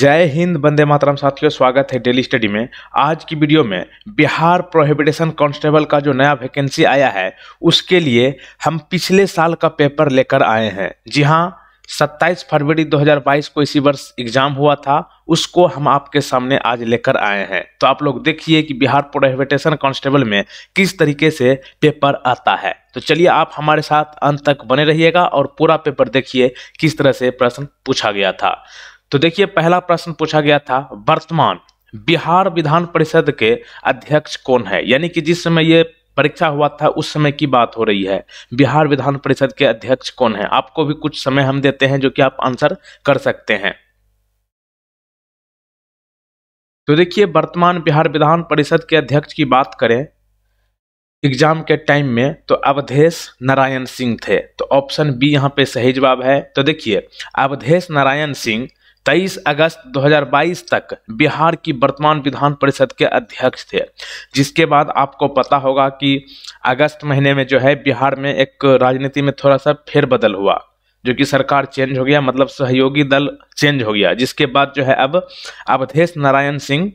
जय हिंद, वंदे मातरम साथियों, स्वागत है डेली स्टडी में। आज की वीडियो में बिहार प्रोहिबिटेशन कांस्टेबल का जो नया वैकेंसी आया है, उसके लिए हम पिछले साल का पेपर लेकर आए हैं। जी हाँ 27 फरवरी 2022 को इसी वर्ष एग्ज़ाम हुआ था, उसको हम आपके सामने आज लेकर आए हैं। तो आप लोग देखिए कि बिहार प्रोहिबिटेशन कांस्टेबल में किस तरीके से पेपर आता है। तो चलिए आप हमारे साथ अंत तक बने रहिएगा और पूरा पेपर देखिए, किस तरह से प्रश्न पूछा गया था। तो देखिए, पहला प्रश्न पूछा गया था, वर्तमान बिहार विधान परिषद के अध्यक्ष कौन है? यानी कि जिस समय ये परीक्षा हुआ था, उस समय की बात हो रही है। बिहार विधान परिषद के अध्यक्ष कौन है? आपको भी कुछ समय हम देते हैं जो कि आप आंसर कर सकते हैं। तो देखिए, वर्तमान बिहार विधान परिषद के अध्यक्ष की बात करें, एग्ज़ाम के टाइम में तो अवधेश नारायण सिंह थे। तो ऑप्शन बी यहाँ पे सही जवाब है। तो देखिए, अवधेश नारायण सिंह 23 अगस्त 2022 तक बिहार की वर्तमान विधान परिषद के अध्यक्ष थे। जिसके बाद आपको पता होगा कि अगस्त महीने में जो है बिहार में एक राजनीति में थोड़ा सा फेरबदल हुआ, जो कि सरकार चेंज हो गया मतलब सहयोगी दल चेंज हो गया। जिसके बाद जो है अब अवधेश नारायण सिंह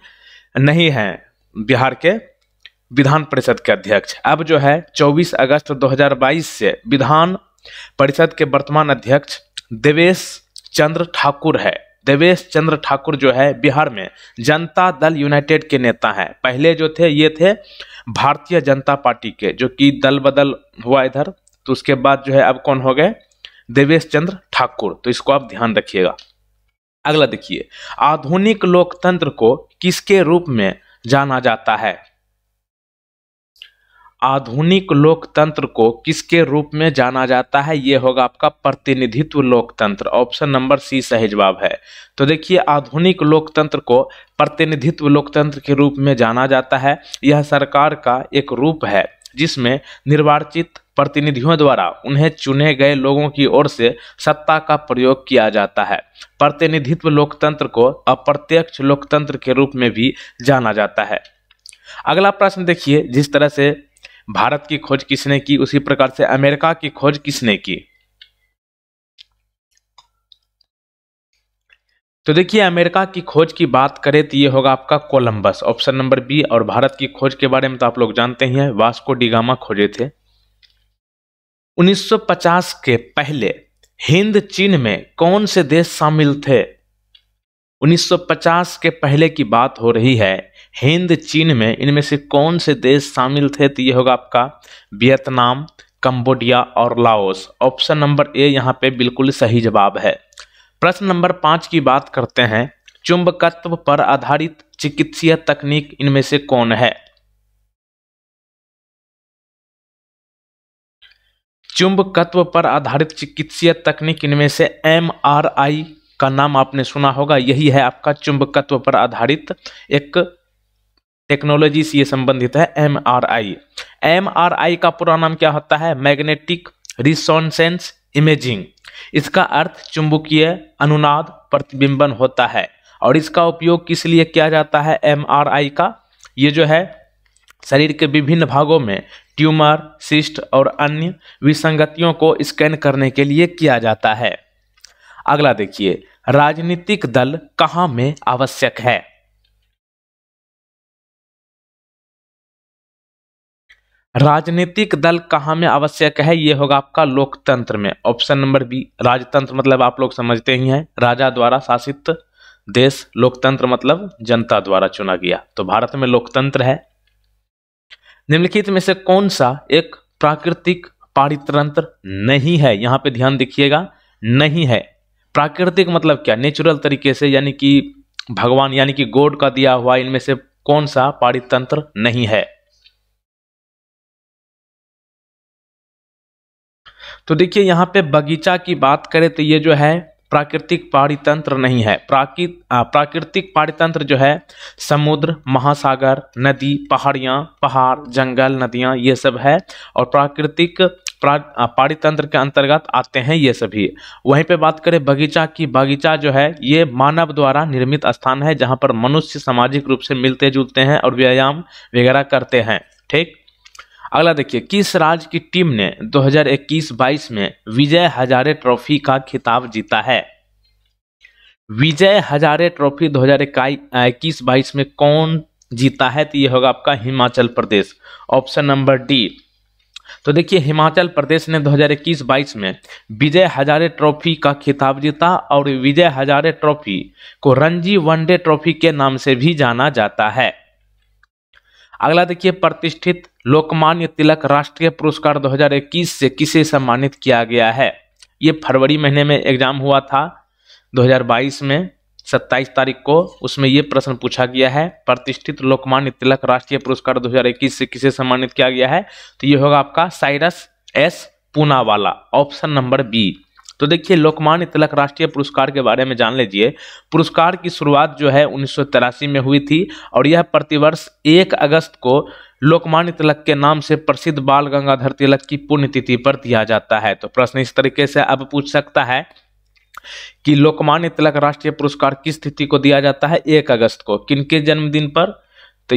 नहीं हैं बिहार के विधान परिषद के अध्यक्ष। अब जो है 24 अगस्त 2022 से विधान परिषद के वर्तमान अध्यक्ष देवेश चंद्र ठाकुर है। देवेश चंद्र ठाकुर जो है बिहार में जनता दल यूनाइटेड के नेता हैं। पहले जो थे, ये थे भारतीय जनता पार्टी के, जो कि दल बदल हुआ इधर। तो उसके बाद जो है, अब कौन हो गए? देवेश चंद्र ठाकुर। तो इसको आप ध्यान रखिएगा। अगला देखिए, आधुनिक लोकतंत्र को किसके रूप में जाना जाता है? आधुनिक लोकतंत्र को किसके रूप में जाना जाता है? ये होगा आपका प्रतिनिधित्व लोकतंत्र। ऑप्शन नंबर सी सही जवाब है। तो देखिए, आधुनिक लोकतंत्र को प्रतिनिधित्व लोकतंत्र के रूप में जाना जाता है। यह सरकार का एक रूप है, जिसमें निर्वाचित प्रतिनिधियों द्वारा उन्हें चुने गए लोगों की ओर से सत्ता का प्रयोग किया जाता है। प्रतिनिधित्व लोकतंत्र को अप्रत्यक्ष लोकतंत्र के रूप में भी जाना जाता है। अगला प्रश्न देखिए, जिस तरह से भारत की खोज किसने की? उसी प्रकार से अमेरिका की खोज किसने की? तो देखिए, अमेरिका की खोज की बात करें तो ये होगा आपका कोलंबस। ऑप्शन नंबर बी और भारत की खोज के बारे में तो आप लोग जानते ही हैं, वास्को डिगामा खोजे थे। 1950 के पहले हिंद, चीन में कौन से देश शामिल थे? 1950 के पहले की बात हो रही है हिंद, चीन में इनमें से कौन से देश शामिल थे? तो ये होगा आपका वियतनाम, कंबोडिया और लाओस। ऑप्शन नंबर ए यहाँ पे बिल्कुल सही जवाब है। प्रश्न नंबर पाँच की बात करते हैं। चुंबकत्व पर आधारित चिकित्सीय तकनीक इनमें से कौन है? चुंबकत्व पर आधारित चिकित्सीय तकनीक इनमें से एम आर आई का नाम आपने सुना होगा। यही है आपका चुंबकत्व पर आधारित एक टेक्नोलॉजी से ये संबंधित है M R I M R I का पूरा नाम क्या होता है? Magnetic resonance imaging. इसका अर्थ चुंबकीय अनुनाद प्रतिबिंबन होता है। और इसका उपयोग किस लिए किया जाता है? एम आर आई का। ये जो है, शरीर के विभिन्न भागों में ट्यूमर, सिस्ट और अन्य विसंगतियों को स्कैन करने के लिए किया जाता है। अगला देखिए, राजनीतिक दल कहाँ में आवश्यक है? राजनीतिक दल कहाँ में आवश्यक है, ये होगा आपका लोकतंत्र में। ऑप्शन नंबर बी, राजतंत्र मतलब आप लोग समझते ही हैं, राजा द्वारा शासित देश, लोकतंत्र मतलब जनता द्वारा चुना गया। तो भारत में लोकतंत्र है। निम्नलिखित में से कौन सा एक प्राकृतिक पारितंत्र नहीं है? यहाँ पे ध्यान देखिएगा, नहीं है। प्राकृतिक मतलब क्या? नेचुरल तरीके से, यानी कि भगवान, यानी कि गोड का दिया हुआ इनमें से कौन सा पारितंत्र नहीं है? तो देखिए, यहाँ पे बगीचा की बात करें तो ये जो है प्राकृतिक पारितंत्र नहीं है। प्राकृत प्राकृतिक पारितंत्र जो है, समुद्र, महासागर, नदी, पहाड़ियाँ, पहाड़, जंगल, नदियाँ, ये सब है और प्राकृतिक पारितंत्र के अंतर्गत आते हैं ये सभी। वहीं पे बात करें बगीचा की, बगीचा जो है, ये मानव द्वारा निर्मित स्थान है जहाँ पर मनुष्य सामाजिक रूप से मिलते जुलते हैं और व्यायाम वगैरह करते हैं। ठीक? अगला देखिए, किस राज्य की टीम ने 2021-22 में विजय हजारे ट्रॉफी का खिताब जीता है? विजय हजारे ट्रॉफी दो हज़ार इक्कीस बाईस में कौन जीता है? तो ये होगा आपका Himachal Pradesh. Option number D. तो देखिए, हिमाचल प्रदेश ने 2021-22 में विजय हजारे ट्रॉफी का खिताब जीता और विजय हजारे ट्रॉफी को रणजी वनडे ट्रॉफी के नाम से भी जाना जाता है। अगला देखिए, प्रतिष्ठित लोकमान्य तिलक राष्ट्रीय पुरस्कार 2021 से किसे सम्मानित किया गया है? ये फरवरी महीने में एग्ज़ाम हुआ था 2022 में। 27 तारीख को उसमें ये प्रश्न पूछा गया है, प्रतिष्ठित लोकमान्य तिलक राष्ट्रीय पुरस्कार 2021 से किसे सम्मानित किया गया है? तो ये होगा आपका Cyrus S Poonawalla, option number B. तो देखिए, लोकमान्य तिलक राष्ट्रीय पुरस्कार के बारे में जान लीजिए। पुरस्कार की शुरुआत जो है उन्नीस में हुई थी और यह प्रतिवर्ष एक अगस्त को लोकमान्य तिलक के नाम से प्रसिद्ध बाल गंगाधर तिलक की पुण्यतिथि पर दिया जाता है। तो प्रश्न इस तरीके से अब पूछ सकता है कि लोकमान्य तिलक राष्ट्रीय पुरस्कार किस तिथि को दिया जाता है? एक अगस्त को। किनके जन्मदिन पर? तो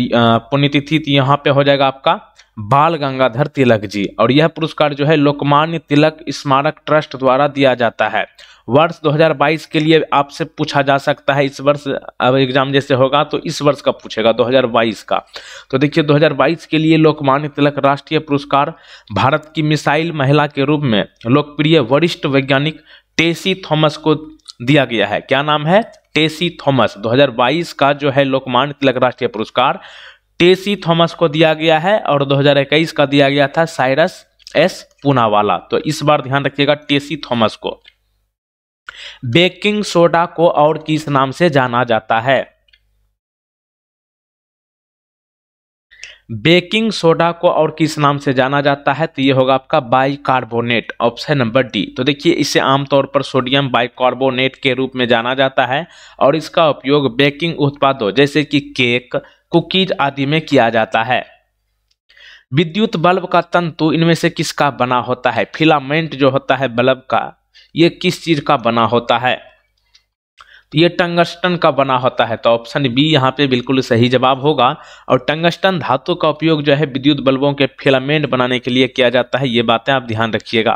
पुण्यतिथि यहाँ पे हो जाएगा आपका बाल गंगाधर तिलक जी, और यह पुरस्कार जो है लोकमान्य तिलक स्मारक ट्रस्ट द्वारा दिया जाता है। वर्ष 2022 के लिए आपसे पूछा जा सकता है, इस वर्ष अब एग्ज़ाम जैसे होगा तो इस वर्ष का पूछेगा 2022 का? तो देखिए 2022 के लिए लोकमान्य तिलक राष्ट्रीय पुरस्कार भारत की मिसाइल महिला के रूप में लोकप्रिय वरिष्ठ वैज्ञानिक टेसी थॉमस को दिया गया है। क्या नाम है? टेसी थॉमस। 2022 का जो है लोकमान्य तिलक राष्ट्रीय पुरस्कार टेसी थॉमस को दिया गया है और 2021 का दिया गया था साइरस एस पूनावाला। तो इस बार ध्यान रखिएगा टेसी थॉमस को। बेकिंग सोडा को और किस नाम से जाना जाता है? बेकिंग सोडा को और किस नाम से जाना जाता है? तो ये होगा आपका बाइकार्बोनेट, ऑप्शन नंबर डी। तो देखिए, इसे आमतौर पर सोडियम बाइकार्बोनेट के रूप में जाना जाता है और इसका उपयोग बेकिंग उत्पादों, जैसे कि केक कुकीज आदि में किया जाता है। विद्युत बल्ब का तंतु इनमें से किसका बना होता है? फिलामेंट जो होता है बल्ब का, ये किस चीज़ का बना होता है? तो ये टंगस्टन का बना होता है। तो ऑप्शन बी यहाँ पे बिल्कुल सही जवाब होगा। और टंगस्टन धातु का उपयोग जो है विद्युत बल्बों के फिलामेंट बनाने के लिए किया जाता है, ये बातें आप ध्यान रखिएगा।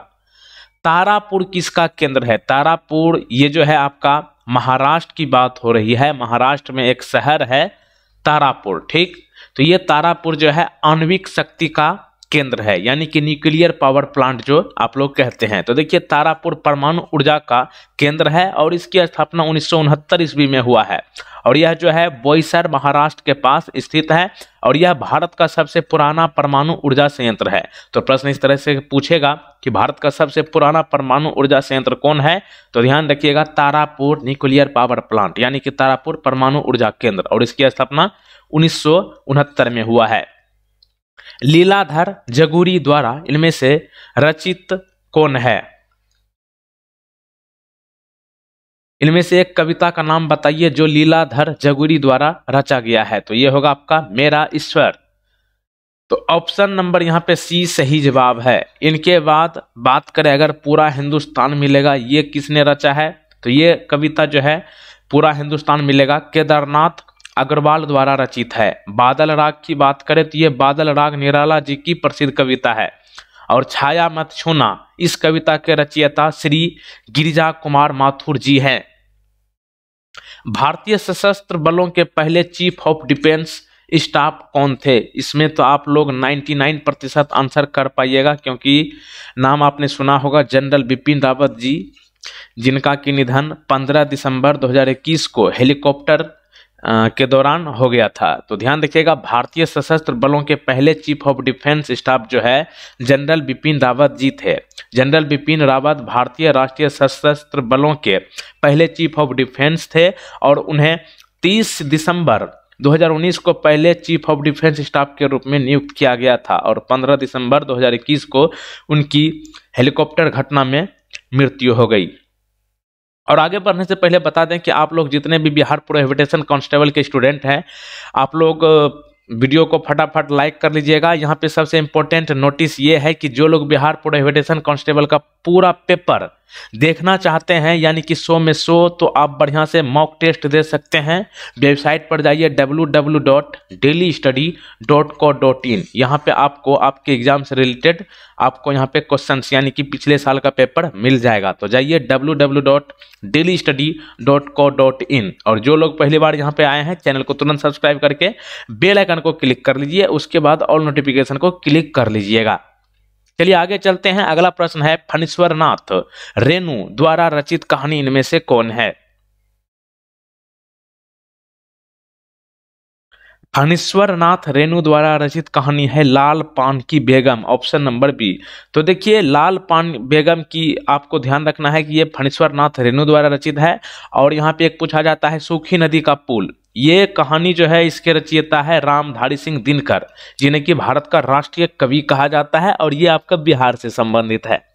तारापुर किसका केंद्र है? तारापुर, ये जो है आपका महाराष्ट्र की बात हो रही है। महाराष्ट्र में एक शहर है तारापुर ठीक? तो ये तारापुर जो है आणविक शक्ति का केंद्र है, यानी कि न्यूक्लियर पावर प्लांट जो आप लोग कहते हैं। तो देखिए, तारापुर परमाणु ऊर्जा का केंद्र है और इसकी स्थापना उन्नीस सौ उनहत्तर ईस्वी में हुआ है। और यह जो है बोईसर महाराष्ट्र के पास स्थित है और यह भारत का सबसे पुराना परमाणु ऊर्जा संयंत्र है। तो प्रश्न इस तरह से पूछेगा कि भारत का सबसे पुराना परमाणु ऊर्जा संयंत्र कौन है? तो ध्यान रखिएगा, तारापुर न्यूक्लियर पावर प्लांट यानी कि तारापुर परमाणु ऊर्जा केंद्र और इसकी स्थापना उन्नीस सौ उनहत्तर में हुआ है। लीलाधर जगूरी द्वारा इनमें से रचित कौन है? इनमें से एक कविता का नाम बताइए जो लीलाधर जगुरी द्वारा रचा गया है। तो ये होगा आपका मेरा ईश्वर। तो ऑप्शन नंबर यहाँ पे सी सही जवाब है। इनके बाद बात करें, अगर पूरा हिंदुस्तान मिलेगा, ये किसने रचा है? तो ये कविता जो है, पूरा हिंदुस्तान मिलेगा। केदारनाथ अग्रवाल द्वारा रचित है। बादल राग की बात करें तो ये बादल राग निराला जी की प्रसिद्ध कविता है। और छाया मत छूना, इस कविता के रचयिता श्री गिरिजा कुमार माथुर जी हैं। भारतीय सशस्त्र बलों के पहले चीफ ऑफ़ डिफेंस स्टाफ कौन थे? इसमें तो आप लोग 99 प्रतिशत आंसर कर पाइएगा, क्योंकि नाम आपने सुना होगा जनरल बिपिन रावत जी, जिनका की निधन 15 दिसंबर 2021 को हेलीकॉप्टर के दौरान हो गया था। तो ध्यान रखिएगा, भारतीय सशस्त्र बलों के पहले चीफ ऑफ़ डिफेंस स्टाफ जो है, जनरल बिपिन रावत जी थे। जनरल बिपिन रावत भारतीय राष्ट्रीय सशस्त्र बलों के पहले चीफ ऑफ़ डिफेंस थे और उन्हें 30 दिसंबर 2019 को पहले चीफ ऑफ़ डिफेंस स्टाफ के रूप में नियुक्त किया गया था और 15 दिसंबर 2021 को उनकी हेलीकॉप्टर घटना में मृत्यु हो गई। और आगे बढ़ने से पहले बता दें कि आप लोग जितने भी बिहार प्रोहिबिटेशन कांस्टेबल के स्टूडेंट हैं, आप लोग वीडियो को फटाफट लाइक कर लीजिएगा। यहाँ पे सबसे इम्पोर्टेंट नोटिस ये है कि जो लोग बिहार प्रोहिबिटेशन कांस्टेबल का पूरा पेपर देखना चाहते हैं, यानी कि सौ में सौ तो आप बढ़िया से मॉक टेस्ट दे सकते हैं। वेबसाइट पर जाइए W W dot daily study dot co dot in यहाँ पर आपको, आपके एग्ज़ाम से रिलेटेड आपको यहाँ पे क्वेश्चन यानी कि पिछले साल का पेपर मिल जाएगा। तो जाइए W W dot daily study dot co dot in और जो लोग पहली बार यहाँ पे आए हैं चैनल को तुरंत सब्सक्राइब करके बेल आइकन को क्लिक कर लीजिए, उसके बाद ऑल नोटिफिकेशन को क्लिक कर लीजिएगा। चलिए आगे चलते हैं। अगला प्रश्न है फणीश्वर नाथ रेणु द्वारा रचित कहानी इनमें से कौन है? फणीश्वर नाथ रेणु द्वारा रचित कहानी है लाल पान की बेगम, ऑप्शन नंबर बी। तो देखिए, लाल पान बेगम की आपको ध्यान रखना है कि ये फणीश्वर नाथ रेणु द्वारा रचित है और यहाँ पे एक पूछा जाता है, सूखी नदी का पुल। ये कहानी जो है, इसके रचयिता है रामधारी सिंह दिनकर, जिन्हें कि भारत का राष्ट्रीय कवि कहा जाता है और ये आपका बिहार से संबंधित है।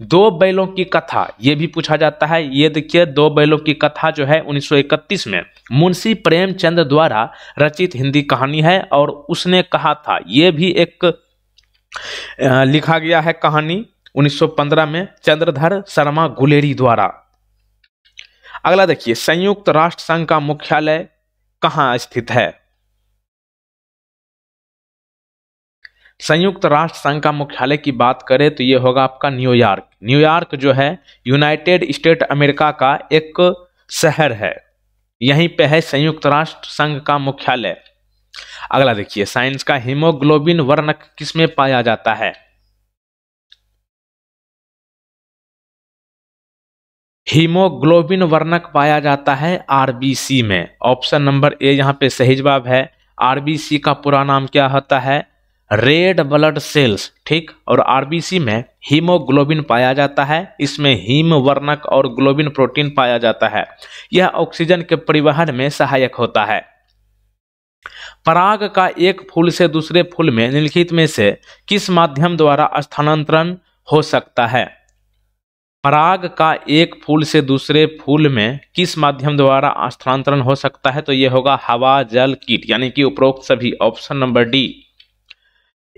दो बैलों की कथा, ये भी पूछा जाता है। ये देखिए, दो बैलों की कथा जो है 1931 में। मुंशी प्रेमचंद द्वारा रचित हिंदी कहानी है और उसने कहा था, ये भी एक लिखा गया है कहानी 1915 में, चंद्रधर शर्मा गुलेरी द्वारा। अगला देखिए, संयुक्त राष्ट्र संघ का मुख्यालय कहाँ स्थित है? संयुक्त राष्ट्र संघ का मुख्यालय की बात करें तो ये होगा आपका न्यूयॉर्क न्यूयॉर्क जो है, यूनाइटेड स्टेट अमेरिका का एक शहर है। यहीं पे है संयुक्त राष्ट्र संघ का मुख्यालय। अगला देखिए, साइंस का हीमोग्लोबिन वर्णक किसमें पाया जाता है? हीमोग्लोबिन वर्णक पाया जाता है आरबीसी में। ऑप्शन नंबर ए यहाँ पे सही जवाब है। आरबीसी का पूरा नाम क्या होता है? रेड ब्लड सेल्स ठीक? और आरबीसी में हीमोग्लोबिन पाया जाता है। इसमें हीम वर्णक और ग्लोबिन प्रोटीन पाया जाता है। यह ऑक्सीजन के परिवहन में सहायक होता है। पराग का एक फूल से दूसरे फूल में निम्नलिखित में से किस माध्यम द्वारा स्थानांतरण हो सकता है? पराग का एक फूल से दूसरे फूल में किस माध्यम द्वारा स्थानांतरण हो सकता है? तो यह होगा हवा, जल, कीट, यानी कि उपरोक्त सभी। ऑप्शन नंबर डी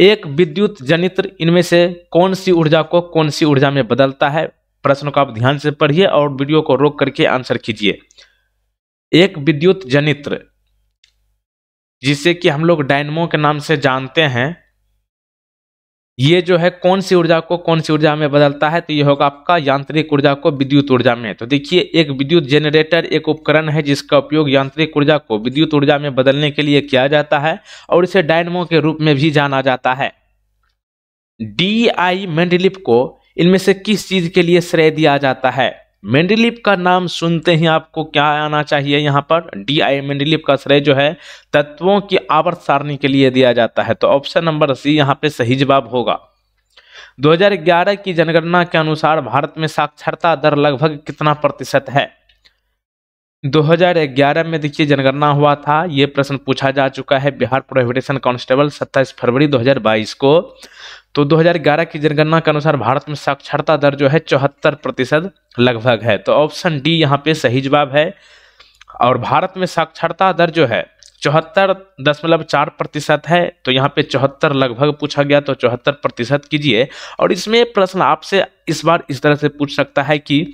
एक विद्युत जनित्र इनमें से कौन सी ऊर्जा को कौन सी ऊर्जा में बदलता है? प्रश्न को आप ध्यान से पढ़िए और वीडियो को रोक करके आंसर कीजिए। एक विद्युत जनित्र, जिसे कि हम लोग डायनमो के नाम से जानते हैं ये जो है, कौन सी ऊर्जा को कौन सी ऊर्जा में बदलता है तो ये होगा आपका यांत्रिक ऊर्जा को विद्युत ऊर्जा में। तो देखिए, एक विद्युत जनरेटर एक उपकरण है जिसका उपयोग यांत्रिक ऊर्जा को विद्युत ऊर्जा में बदलने के लिए किया जाता है और इसे डायनमो के रूप में भी जाना जाता है। डी आई मेंडलिप को इनमें से किस चीज़ के लिए श्रेय दिया जाता है? मेंडलिप का नाम सुनते ही आपको क्या आना चाहिए यहाँ पर? डी आई मेंडलिप का श्रेय जो है, तत्वों की आवर्त सारणी के लिए दिया जाता है। तो ऑप्शन नंबर सी यहाँ पे सही जवाब होगा। 2011 की जनगणना के अनुसार भारत में साक्षरता दर लगभग कितना प्रतिशत है? 2011 में देखिए जनगणना हुआ था, ये प्रश्न पूछा जा चुका है। बिहार प्रोहिबिटेशन कांस्टेबल 27 फरवरी 2022 को। तो 2011 की जनगणना के अनुसार भारत में साक्षरता दर जो है चौहत्तर प्रतिशत लगभग है। तो ऑप्शन डी यहाँ पे सही जवाब है। और भारत में साक्षरता दर जो है चौहत्तर दशमलव चार प्रतिशत है। तो यहाँ पे चौहत्तर लगभग पूछा गया तो चौहत्तर प्रतिशत कीजिए। और इसमें प्रश्न आपसे इस बार इस तरह से पूछ सकता है कि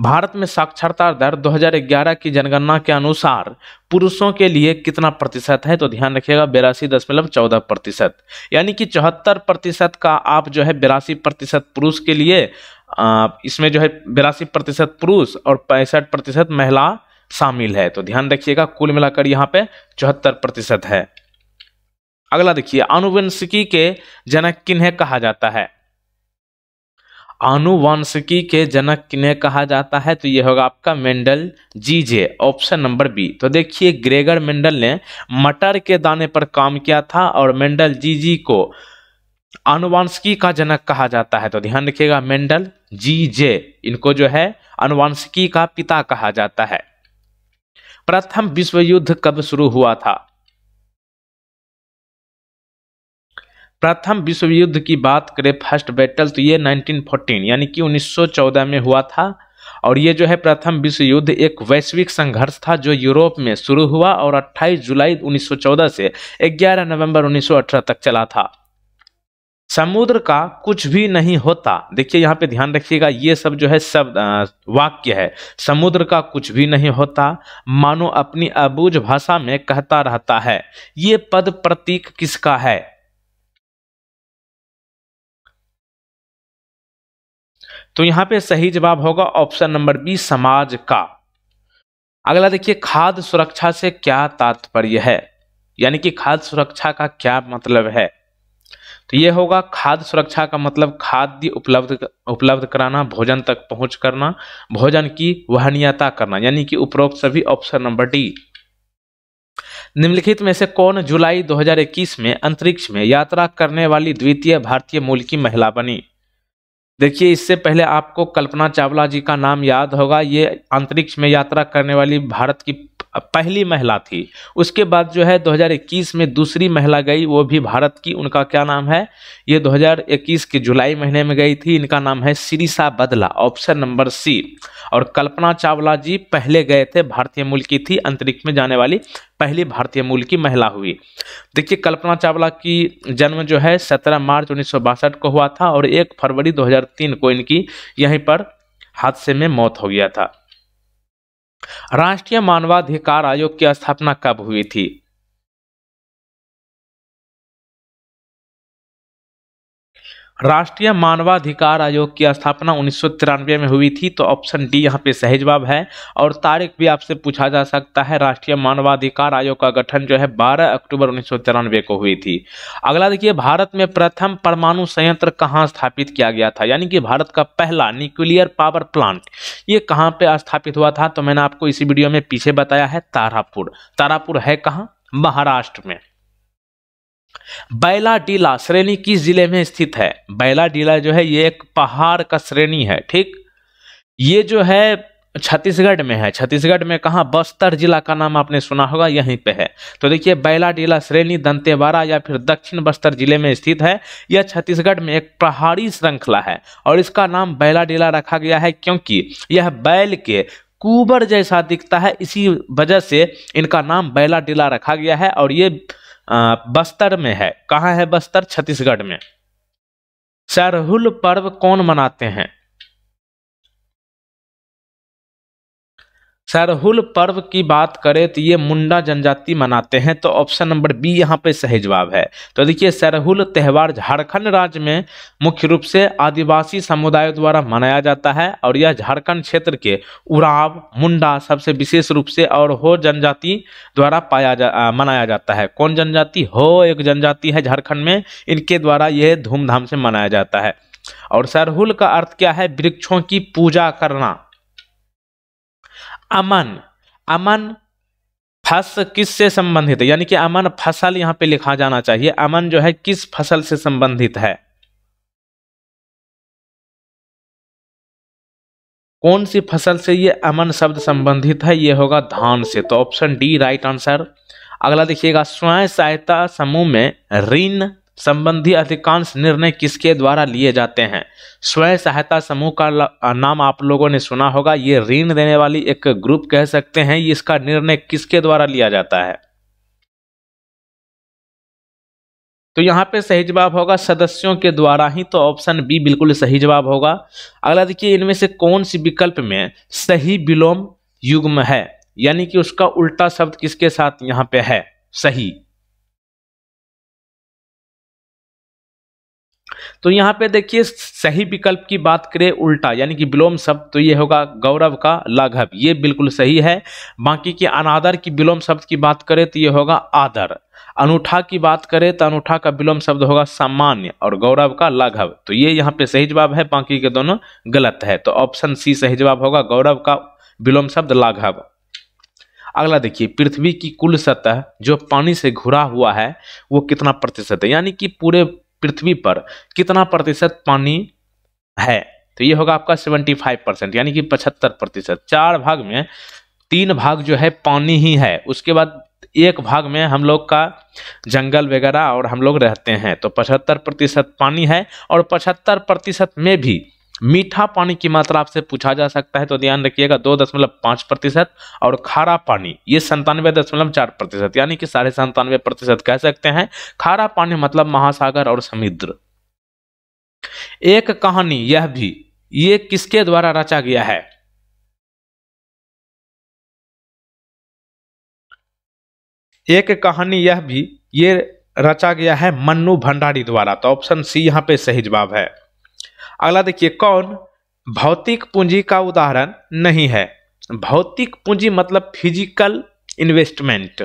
भारत में साक्षरता दर 2011 की जनगणना के अनुसार पुरुषों के लिए कितना प्रतिशत है? तो ध्यान रखिएगा, बेरासी दशमलव चौदह प्रतिशत। यानी कि चौहत्तर प्रतिशत का आप जो है बेरासी प्रतिशत पुरुष के लिए इसमें जो है बेरासी प्रतिशत पुरुष और पैंसठ प्रतिशत महिला शामिल है। तो ध्यान रखिएगा, कुल मिलाकर यहाँ पे चौहत्तर प्रतिशत है। अगला देखिए आनुवंशिकी के जनक किन्हें कहा जाता है? आनुवंशिकी के जनक किन्हें कहा जाता है? तो ये होगा आपका Mendel G J option number B. तो देखिए, ग्रेगर मेंडल ने मटर के दाने पर काम किया था और मेंडल जी जी को आनुवंशिकी का जनक कहा जाता है। तो ध्यान रखिएगा, मेंडल जी जे इनको जो है आनुवंशिकी का पिता कहा जाता है। प्रथम विश्व युद्ध कब शुरू हुआ था? प्रथम विश्व युद्ध की बात करें, फ़र्स्ट बैटल तो ये 1914 यानी कि 1914 में हुआ था। और ये जो है प्रथम विश्व युद्ध एक वैश्विक संघर्ष था जो यूरोप में शुरू हुआ और 28 जुलाई 1914 से 11 नवंबर 1918 तक चला था। समुद्र का कुछ भी नहीं होता, देखिए यहाँ पे ध्यान रखिएगा, ये सब जो है शब्द वाक्य है। समुद्र का कुछ भी नहीं होता, मानो अपनी अबूझ भाषा में कहता रहता है। ये पद प्रतीक किसका है? तो यहाँ पे सही जवाब होगा ऑप्शन नंबर बी, समाज का। अगला देखिए, खाद्य सुरक्षा से क्या तात्पर्य है? यानी कि खाद्य सुरक्षा का क्या मतलब है? तो ये होगा, खाद्य सुरक्षा का मतलब खाद्य उपलब्ध उपलब्ध कराना, भोजन तक पहुँच करना, भोजन की वहनीयता करना, यानी कि उपरोक्त सभी ऑप्शन नंबर डी। निम्नलिखित में से कौन जुलाई 2021 में अंतरिक्ष में यात्रा करने वाली द्वितीय भारतीय मूल की महिला बनी? देखिए, इससे पहले आपको कल्पना चावला जी का नाम याद होगा। ये अंतरिक्ष में यात्रा करने वाली भारत की पहली महिला थी। उसके बाद जो है 2021 में दूसरी महिला गई, वो भी भारत की। उनका क्या नाम है? ये 2021 के जुलाई महीने में गई थी। इनका नाम है सिरिसा बदला, ऑप्शन नंबर सी। और कल्पना चावला जी पहले गए थे, भारतीय मूल की थी, अंतरिक्ष में जाने वाली पहली भारतीय मूल की महिला हुई। देखिए, कल्पना चावला की जन्म जो है सत्रह मार्च उन्नीस सौ बासठ को हुआ था और एक फरवरी दो हज़ार तीन को इनकी यहीं पर हादसे में मौत हो गया था। राष्ट्रीय मानवाधिकार आयोग की स्थापना कब हुई थी? राष्ट्रीय मानवाधिकार आयोग की स्थापना उन्नीस सौ तिरानवे में हुई थी तो ऑप्शन डी यहाँ पे सही जवाब है। और तारीख भी आपसे पूछा जा सकता है, राष्ट्रीय मानवाधिकार आयोग का गठन जो है 12 अक्टूबर उन्नीस सौ तिरानवे को हुई थी। अगला देखिए, भारत में प्रथम परमाणु संयंत्र कहाँ स्थापित किया गया था? यानी कि भारत का पहला न्यूक्लियर पावर प्लांट ये कहाँ पे स्थापित हुआ था? तो मैंने आपको इसी वीडियो में पीछे बताया है तारापुर। तारापुर है कहाँ? महाराष्ट्र में। बैलाडीला श्रेणी किस ज़िले में स्थित है। बैलाडीला जो है, ये एक पहाड़ का श्रेणी है, ठीक? ये जो है, छत्तीसगढ़ में है। छत्तीसगढ़ में कहा? बस्तर जिला का नाम आपने सुना होगा, यहीं पे है। तो देखिए, बैलाडीला श्रेणी दंतेवाड़ा या फिर दक्षिण बस्तर ज़िले में स्थित है। यह छत्तीसगढ़ में एक पहाड़ी श्रृंखला है और इसका नाम बैलाडीला रखा गया है क्योंकि यह बैल के कुबर जैसा दिखता है। इसी वजह से इनका नाम बैलाडीला रखा गया है और ये बस्तर में है। कहाँ है बस्तर? छत्तीसगढ़ में। सरहुल पर्व कौन मनाते हैं? सरहुल पर्व की बात करें तो ये मुंडा जनजाति मनाते हैं तो ऑप्शन नंबर बी यहाँ पे सही जवाब है। तो देखिए सरहुल त्यौहार झारखंड राज्य में मुख्य रूप से आदिवासी समुदाय द्वारा मनाया जाता है और यह झारखंड क्षेत्र के उराव मुंडा सबसे विशेष रूप से और हो जनजाति द्वारा पाया जा आ, मनाया जाता है। कौन जनजाति? हो एक जनजाति है झारखंड में इनके द्वारा यह धूमधाम से मनाया जाता है। और सरहुल का अर्थ क्या है? वृक्षों की पूजा करना। अमन अमन फस किस से संबंधित है? यानी कि अमन फ़सल यहाँ पे लिखा जाना चाहिए। अमन जो है किस फ़सल से संबंधित है? कौन सी फ़सल से ये अमन शब्द संबंधित है? ये होगा धान से। तो ऑप्शन डी राइट आंसर अगला देखिएगा, स्वयं सहायता समूह में ऋण संबंधी अधिकांश निर्णय किसके द्वारा लिए जाते हैं? स्वयं सहायता समूह का नाम आप लोगों ने सुना होगा। ये ऋण देने वाली एक ग्रुप कह सकते हैं। इसका निर्णय किसके द्वारा लिया जाता है? तो यहाँ पे सही जवाब होगा, सदस्यों के द्वारा ही। तो ऑप्शन बी बिल्कुल सही जवाब होगा। अगला देखिए, इनमें से कौन सी विकल्प में सही विलोम युग्म है? यानी कि उसका उल्टा शब्द किसके साथ यहाँ पे है? सही। तो यहाँ पे देखिए, सही विकल्प की बात करें, उल्टा, यानी कि विलोम शब्द तो ये होगा गौरव का लाघव। ये बिल्कुल सही है। बाकी के अनादर की विलोम शब्द की बात करें तो ये होगा आदर। अनूठा की बात करें तो अनूठा का विलोम शब्द होगा सामान्य और गौरव का लाघव। तो ये यहाँ पे सही जवाब है, बाकी के दोनों गलत है। तो ऑप्शन सी सही जवाब होगा, गौरव का विलोम शब्द लाघव। अगला देखिए, पृथ्वी की कुल सतह जो पानी से घुरा हुआ है, वो कितना प्रतिशत है? यानी कि पूरे पृथ्वी पर कितना प्रतिशत पानी है? तो ये होगा आपका सेवेंटी फाइव परसेंट, यानी कि पचहत्तर प्रतिशत। चार भाग में, तीन भाग जो है पानी ही है। उसके बाद एक भाग में हम लोग का जंगल वगैरह और हम लोग रहते हैं। तो पचहत्तर प्रतिशत पानी है और पचहत्तर प्रतिशत में भी मीठा पानी की मात्रा आपसे पूछा जा सकता है तो ध्यान रखिएगा, दो दशमलव पाँच प्रतिशत और खारा पानी, ये संतानवे दशमलव चार प्रतिशत, यानी कि साढ़े संतानवे प्रतिशत कह सकते हैं। खारा पानी मतलब महासागर और समुद्र। एक कहानी यह भी, ये किसके द्वारा रचा गया है? एक कहानी यह भी, ये रचा गया है मन्नू भंडारी द्वारा तो ऑप्शन सी यहाँ पे सही जवाब है। अगला देखिए, कौन? भौतिक पूंजी का उदाहरण नहीं है। भौतिक पूंजी मतलब फ़िज़िकल इन्वेस्टमेंट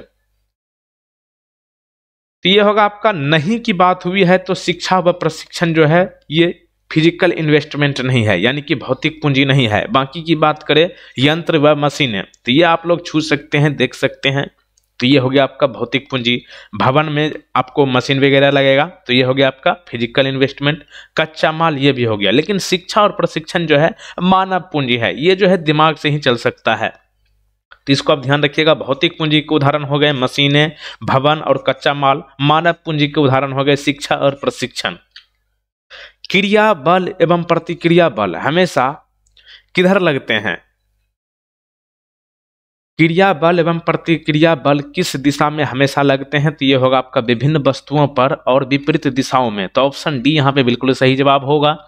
तो ये होगा आपका, नहीं की बात हुई है तो शिक्षा व प्रशिक्षण जो है, ये फ़िज़िकल इन्वेस्टमेंट नहीं है, यानी कि भौतिक पूंजी नहीं है। बाकी की बात करें, यंत्र व मशीनें। तो ये आप लोग छू सकते हैं, देख सकते हैं। तो ये हो गया आपका भौतिक पूंजी। भवन में आपको मशीन वगैरह लगेगा तो ये हो गया आपका फ़िज़िकल इन्वेस्टमेंट कच्चा माल ये भी हो गया। लेकिन शिक्षा और प्रशिक्षण जो है, मानव पूंजी है। ये जो है दिमाग से ही चल सकता है। तो इसको आप ध्यान रखिएगा, भौतिक पूंजी के उदाहरण हो गए मशीनें, भवन और कच्चा माल। मानव पूंजी के उदाहरण हो गए शिक्षा और प्रशिक्षण। क्रिया बल एवं प्रतिक्रिया बल हमेशा किधर लगते हैं? क्रिया बल एवं प्रतिक्रिया बल किस दिशा में हमेशा लगते हैं? तो ये होगा आपका विभिन्न वस्तुओं पर और विपरीत दिशाओं में। तो ऑप्शन डी यहाँ पे बिल्कुल सही जवाब होगा।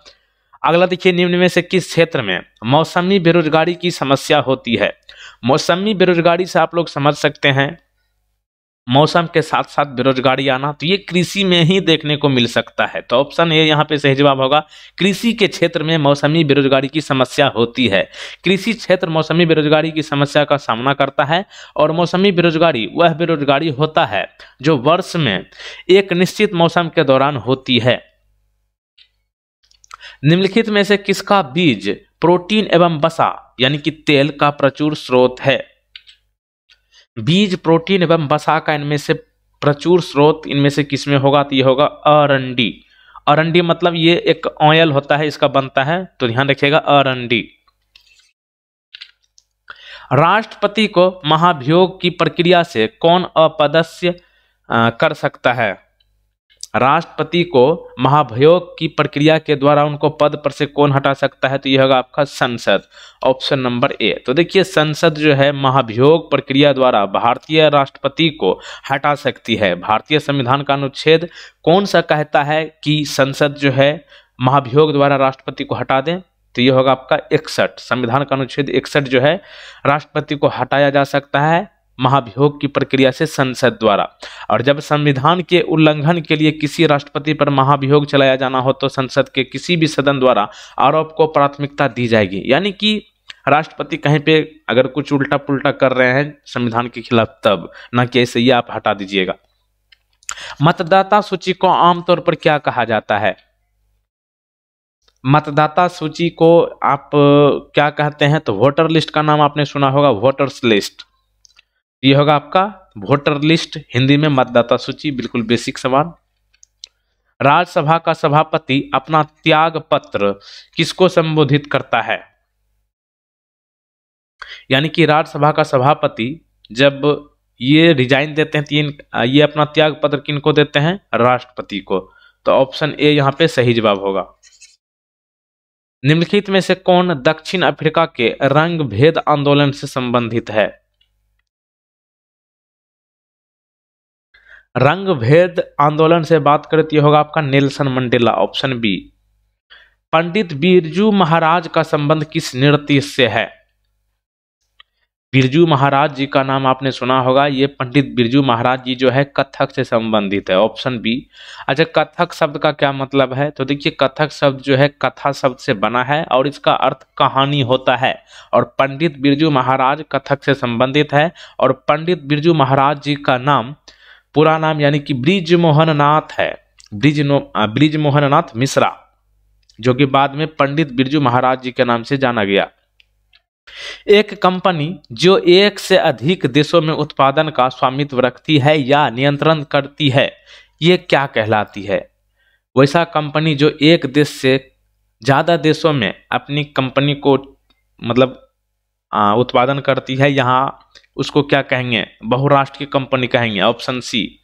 अगला देखिए, निम्न में से किस क्षेत्र में मौसमी बेरोजगारी की समस्या होती है? मौसमी बेरोजगारी से आप लोग समझ सकते हैं। मौसम के साथ साथ बेरोजगारी आना तो ये कृषि में ही देखने को मिल सकता है। तो ऑप्शन ये यहाँ पे सही जवाब होगा, कृषि के क्षेत्र में मौसमी बेरोजगारी की समस्या होती है। कृषि क्षेत्र मौसमी बेरोजगारी की समस्या का सामना करता है और मौसमी बेरोजगारी, वह बेरोजगारी होता है जो वर्ष में एक निश्चित मौसम के दौरान होती है। निम्नलिखित में से किसका बीज प्रोटीन एवं बसा यानी कि तेल का प्रचुर स्रोत है? बीज, प्रोटीन एवं वसा का इनमें से प्रचुर स्रोत इनमें से किसमें होगा? तो ये होगा अरंडी। अरंडी मतलब ये एक ऑयल होता है, इसका बनता है। तो ध्यान रखिएगा, अरंडी। राष्ट्रपति को महाभियोग की प्रक्रिया से कौन अपदस्य कर सकता है? राष्ट्रपति को महाभियोग की प्रक्रिया के द्वारा उनको पद पर से कौन हटा सकता है? तो यह होगा आपका संसद, ऑप्शन नंबर ए। तो देखिए, संसद जो है, महाभियोग प्रक्रिया द्वारा भारतीय राष्ट्रपति को हटा सकती है। भारतीय संविधान का अनुच्छेद कौन सा कहता है कि संसद जो है, महाभियोग द्वारा राष्ट्रपति को हटा दें? तो यह होगा आपका इकसठ। संविधान का अनुच्छेद इकसठ जो है, राष्ट्रपति को हटाया जा सकता है। महाभियोग की प्रक्रिया से संसद द्वारा। और जब संविधान के उल्लंघन के लिए किसी राष्ट्रपति पर महाभियोग चलाया जाना हो तो संसद के किसी भी सदन द्वारा आरोप को प्राथमिकता दी जाएगी। यानी कि राष्ट्रपति कहीं पे अगर कुछ उल्टा पुल्टा कर रहे हैं संविधान के खिलाफ, तब ना कि ऐसे ही आप हटा दीजिएगा। मतदाता सूची को आमतौर पर क्या कहा जाता है? मतदाता सूची को आप क्या कहते हैं? तो वोटर लिस्ट का नाम आपने सुना होगा, वोटर्स लिस्ट। ये होगा आपका वोटर लिस्ट हिंदी में मतदाता सूची, बिल्कुल बेसिक सवाल। राज्यसभा का सभापति अपना त्याग पत्र किसको संबोधित करता है? यानी कि राज्यसभा का सभापति जब ये रिजाइन देते हैं, तीन, ये अपना त्याग पत्र किनको देते हैं? राष्ट्रपति को। तो ऑप्शन ए यहाँ पे सही जवाब होगा। निम्नलिखित में से कौन दक्षिण अफ्रीका के रंग भेद आंदोलन से संबंधित है? रंग भेद आंदोलन से बात करें तो होगा आपका Nelson Mandela, option B. Pandit Birju Maharaj का संबंध किस नृत्य से है? बिरजू महाराज जी का नाम आपने सुना होगा, ये पंडित बिरजू महाराज जी जो है कथक से संबंधित है, ऑप्शन बी। अच्छा कथक शब्द का क्या मतलब है? तो देखिए, कथक शब्द जो है कथा शब्द से बना है और इसका अर्थ कहानी होता है और पंडित बिरजू महाराज कथक से संबंधित है और पंडित बिरजू महाराज जी का नाम पूरा नाम यानी कि ब्रिज मोहन नाथ है। ब्रिज ब्रिज मोहन नाथ मिश्रा, जो कि बाद में पंडित बिरजू महाराज जी के नाम से जाना गया। एक कंपनी जो एक से अधिक देशों में उत्पादन का स्वामित्व रखती है या नियंत्रण करती है, ये क्या कहलाती है? वैसा कंपनी जो एक देश से ज़्यादा देशों में अपनी कंपनी को मतलब उत्पादन करती है, यहाँ उसको क्या कहेंगे? बहुराष्ट्रीय कंपनी कहेंगे ऑप्शन सी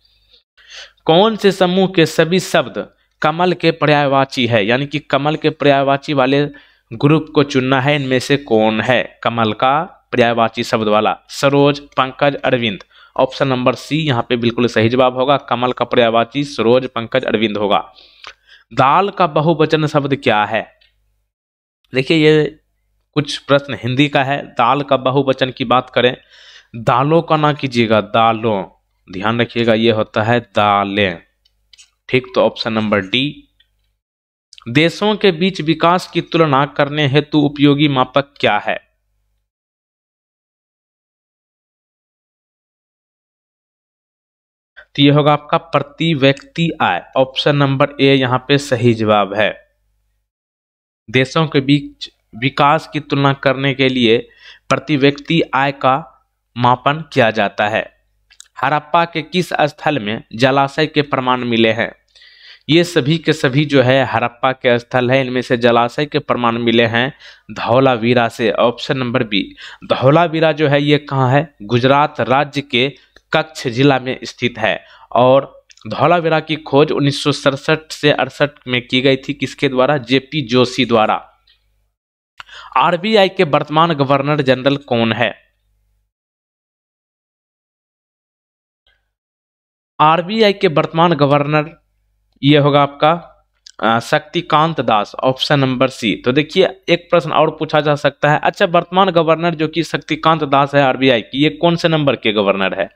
कौन से समूह के सभी शब्द कमल के पर्यायवाची है? यानी कि कमल के पर्यायवाची वाले ग्रुप को चुनना है, इनमें से कौन है? कमल का पर्यायवाची शब्द वाला। सरोज, पंकज, अरविंद। ऑप्शन नंबर सी यहाँ पे बिल्कुल सही जवाब होगा। कमल का पर्यायवाची सरोज, पंकज, अरविंद होगा। दाल का बहुवचन शब्द क्या है? देखिए, ये कुछ प्रश्न हिंदी का है। दाल का बहुवचन की बात करें दालों का ना कीजिएगा, दालों। ध्यान रखिएगा, ये होता है दालें। ठीक तो ऑप्शन नंबर डी देशों के बीच विकास की तुलना करने हेतु उपयोगी मापक क्या है? तो ये होगा आपका प्रति व्यक्ति आय। ऑप्शन नंबर ए यहाँ पे सही जवाब है। देशों के बीच विकास की तुलना करने के लिए प्रति व्यक्ति आय का मापन किया जाता है। हड़प्पा के किस स्थल में जलाशय के प्रमाण मिले हैं? ये सभी के सभी जो है हड़प्पा के स्थल है। इनमें से जलाशय के प्रमाण मिले हैं धौलावीरा से। ऑप्शन नंबर बी, धौलावीरा जो है ये कहाँ है? गुजरात राज्य के कच्छ जिला में स्थित है और धौलावीरा की खोज उन्नीस सौ सड़सठ से अड़सठ में की गई थी किसके द्वारा? जेपी जोशी द्वारा। आरबीआई के वर्तमान गवर्नर जनरल कौन है? आरबीआई के वर्तमान गवर्नर, ये होगा आपका Shaktikanta Das, option number C. तो देखिए, एक प्रश्न और पूछा जा सकता है। अच्छा वर्तमान गवर्नर जो कि शक्तिकांत दास है आरबीआई की, ये कौन से नंबर के गवर्नर है?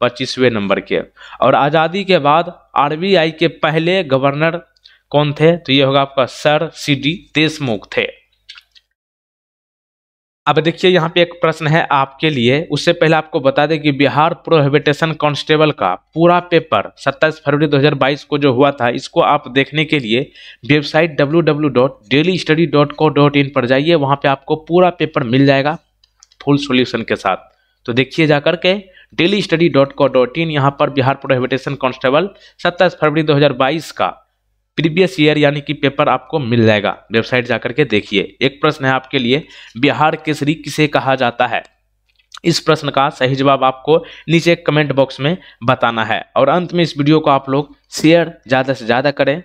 पच्चीसवें नंबर के। और आज़ादी के बाद आरबीआई के पहले गवर्नर कौन थे? तो ये होगा आपका सर सी डी देशमुख थे। अब देखिए, यहाँ पे एक प्रश्न है आपके लिए। उससे पहले आपको बता दें कि बिहार प्रोहिबिटेशन कांस्टेबल का पूरा पेपर 27 फरवरी 2022 को जो हुआ था, इसको आप देखने के लिए वेबसाइट www.dailystudy.co.in पर जाइए। वहाँ पे आपको पूरा पेपर मिल जाएगा फुल सॉल्यूशन के साथ। तो देखिए, जाकर के daily study dot dot in यहाँ पर बिहार प्रोहिबिटेशन कांस्टेबल सत्ताईस फरवरी 2022 का प्रीवियस ईयर यानी कि पेपर आपको मिल जाएगा। वेबसाइट जाकर के देखिए। एक प्रश्न है आपके लिए, बिहार केसरी किसे कहा जाता है? इस प्रश्न का सही जवाब आपको नीचे कमेंट बॉक्स में बताना है। और अंत में इस वीडियो को आप लोग शेयर ज़्यादा से ज़्यादा करें।